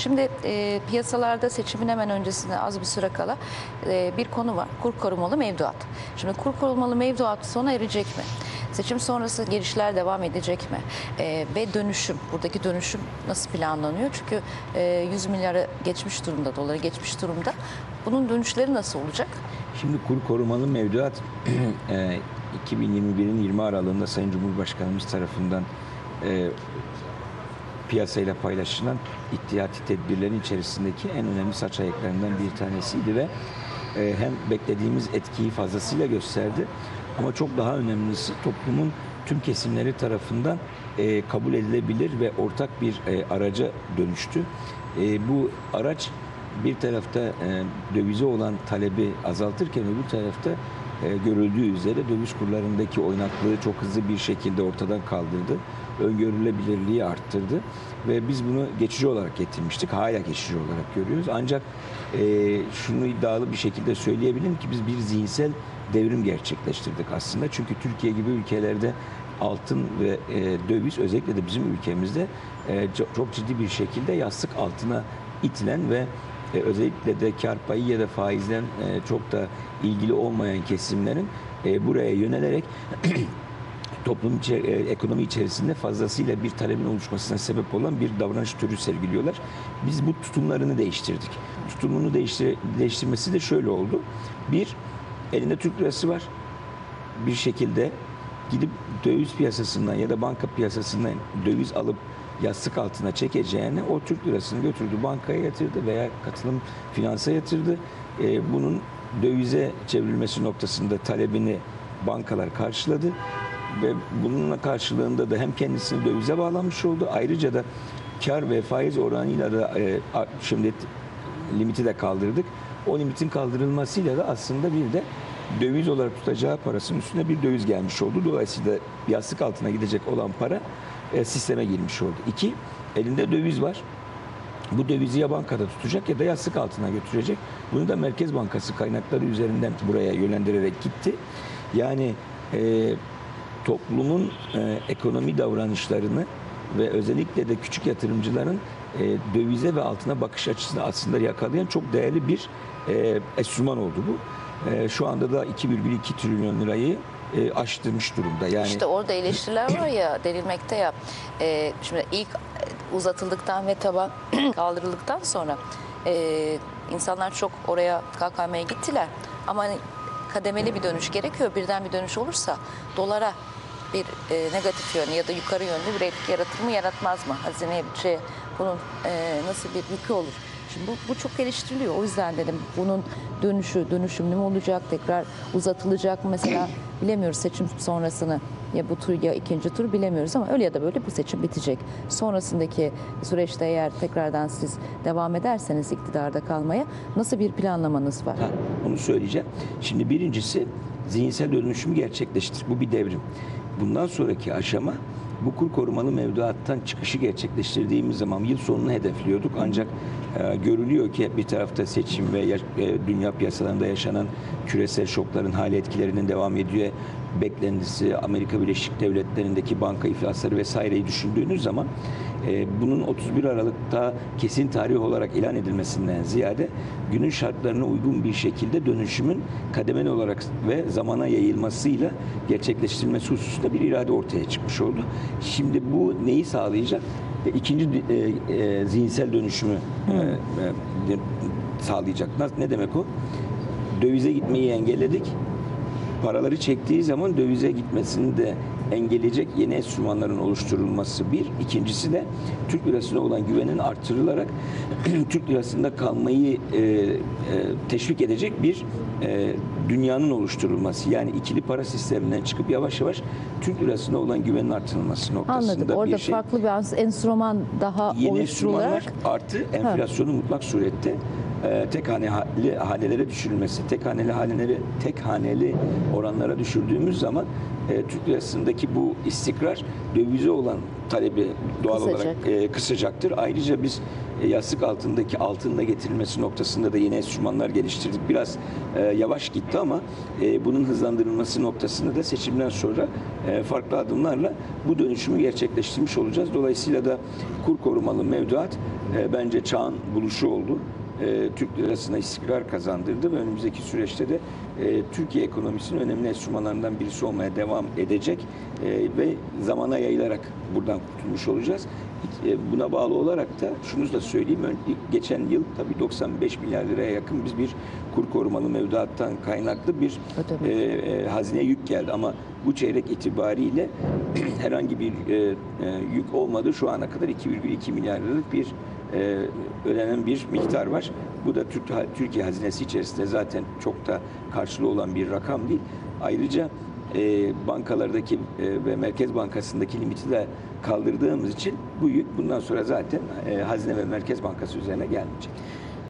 Şimdi e, piyasalarda seçimin hemen öncesinde az bir süre kala e, bir konu var. Kur korumalı mevduat. Şimdi kur korumalı mevduat sona erecek mi? Seçim sonrası gelişler devam edecek mi? E, ve dönüşüm, buradaki dönüşüm nasıl planlanıyor? Çünkü e, 100 milyarı geçmiş durumda, doları geçmiş durumda. Bunun dönüşleri nasıl olacak? Şimdi kur korumalı mevduat e, 2021'in 20 aralığında Sayın Cumhurbaşkanımız tarafından e, piyasayla paylaşılan ihtiyati tedbirlerin içerisindeki en önemli saç ayaklarından bir tanesiydi ve e, hem beklediğimiz etkiyi fazlasıyla gösterdi ama çok daha önemlisi toplumun tüm kesimleri tarafından e, kabul edilebilir ve ortak bir e, araca dönüştü. E, bu araç bir tarafta e, dövize olan talebi azaltırken öbür tarafta e, görüldüğü üzere döviz kurlarındaki oynaklığı çok hızlı bir şekilde ortadan kaldırdı. Öngörülebilirliği arttırdı ve biz bunu geçici olarak getirmiştik. Hala geçici olarak görüyoruz. Ancak e, şunu iddialı bir şekilde söyleyebilirim ki biz bir zihinsel devrim gerçekleştirdik aslında. Çünkü Türkiye gibi ülkelerde altın ve e, döviz özellikle de bizim ülkemizde e, çok, ciddi bir şekilde yastık altına itilen ve e, özellikle de kar payı ya da faizden e, çok da ilgili olmayan kesimlerin e, buraya yönelerek toplum e, ekonomi içerisinde fazlasıyla bir talebin oluşmasına sebep olan bir davranış türü sergiliyorlar. Biz bu tutumlarını değiştirdik. Tutumunu değiştir, değiştirmesi de şöyle oldu. Bir, elinde Türk lirası var. Bir şekilde gidip döviz piyasasından ya da banka piyasasından döviz alıp yastık altına çekeceğine o Türk lirasını götürdü bankaya yatırdı veya katılım finansa yatırdı. Ee, bunun dövize çevrilmesi noktasında talebini bankalar karşıladı ve bununla karşılığında da hem kendisini dövize bağlanmış oldu ayrıca da kar ve faiz oranıyla da e, şimdi limiti de kaldırdık. O limitin kaldırılmasıyla da aslında bir de döviz olarak tutacağı parasının üstüne bir döviz gelmiş oldu. Dolayısıyla yastık altına gidecek olan para e, sisteme girmiş oldu. İki, elinde döviz var. Bu dövizi ya bankada tutacak ya da yastık altına götürecek. Bunu da Merkez Bankası kaynakları üzerinden buraya yönlendirerek gitti. Yani e, toplumun e, ekonomi davranışlarını ve özellikle de küçük yatırımcıların e, dövize ve altına bakış açısını aslında yakalayan çok değerli bir e, enstrüman oldu bu. E, şu anda da 2,2 trilyon lirayı e, aştırmış durumda. Yani İşte orada eleştiriler var ya denilmekte ya. e, şimdi ilk uzatıldıktan ve taban kaldırıldıktan sonra e, insanlar çok oraya KKM'ye gittiler. Ama hani kademeli bir dönüş gerekiyor. Birden bir dönüş olursa dolara bir e, negatif yönlü ya da yukarı yönlü bir etki yaratır mı yaratmaz mı? Hazineye bütçeye bunun e, nasıl bir yükü olur? Şimdi bu, bu çok eleştiriliyor. O yüzden dedim bunun dönüşü, dönüşümlü mü olacak, tekrar uzatılacak mı mesela bilemiyoruz seçim sonrasını. Ya bu tur ya ikinci tur bilemiyoruz ama öyle ya da böyle bu seçim bitecek. Sonrasındaki süreçte eğer tekrardan siz devam ederseniz iktidarda kalmaya nasıl bir planlamanız var? Ha, onu söyleyeceğim. Şimdi birincisi zihinsel dönüşümü gerçekleştir. Bu bir devrim. Bundan sonraki aşama bu kur korumalı mevduattan çıkışı gerçekleştirdiğimiz zaman yıl sonunu hedefliyorduk. Ancak e, görülüyor ki bir tarafta seçim ve e, dünya piyasalarında yaşanan küresel şokların hali etkilerinin devam ediyor. Beklentisi Amerika Birleşik Devletleri'ndeki banka iflasları vesaireyi düşündüğünüz zaman e, bunun 31 Aralık'ta kesin tarih olarak ilan edilmesinden ziyade günün şartlarına uygun bir şekilde dönüşümün kademeli olarak ve zamana yayılmasıyla gerçekleştirilmesi hususunda bir irade ortaya çıkmış oldu. Şimdi bu neyi sağlayacak? E, İkinci e, e, zihinsel dönüşümü e, e, sağlayacak. Ne demek o? Dövize gitmeyi engelledik paraları çektiği zaman dövize gitmesini de engelleyecek yeni enstrümanların oluşturulması bir. İkincisi de Türk lirasına olan güvenin artırılarak Türk lirasında kalmayı e, e, teşvik edecek bir e, dünyanın oluşturulması. Yani ikili para sisteminden çıkıp yavaş yavaş Türk lirasına olan güvenin artırılması noktasında Anladım. Orada bir şey farklı bir enstrüman daha yeni enstrümanlar oluşturularak artı enflasyonun mutlak surette e, tek haneli hanelere düşürülmesi, tek haneli haneleri tek haneli oranlara düşürdüğümüz zaman e, Türk lirasındaki bu istikrar dövize olan talebi doğal Kısacak. olarak e, kısacaktır. Ayrıca biz e, yastık altındaki altınla getirilmesi noktasında da yeni enstrümanlar geliştirdik. Biraz e, yavaş gitti ama e, bunun hızlandırılması noktasında da seçimden sonra e, farklı adımlarla bu dönüşümü gerçekleştirmiş olacağız. Dolayısıyla da kur korumalı mevduat e, bence çağın buluşu oldu. E, Türk lirasına istikrar kazandırdı ve önümüzdeki süreçte de e, Türkiye ekonomisinin önemli enstrümanlarından birisi olmaya devam edecek E, ve zamana yayılarak buradan kurtulmuş olacağız. E, Buna bağlı olarak da şunu da söyleyeyim. Geçen yıl tabii 95 milyar liraya yakın biz bir kur korumalı mevduattan kaynaklı bir e, e, hazine yük geldi ama bu çeyrek itibariyle herhangi bir e, e, yük olmadı. Şu ana kadar 2,2 milyar liralık bir e, ödenen bir miktar var. Bu da Türk, Türkiye hazinesi içerisinde zaten çok da karşılığı olan bir rakam değil. Ayrıca e, bankalardaki e, ve Merkez Bankası'ndaki limiti de kaldırdığımız için bu yük bundan sonra zaten e, Hazine ve Merkez Bankası üzerine gelmeyecek.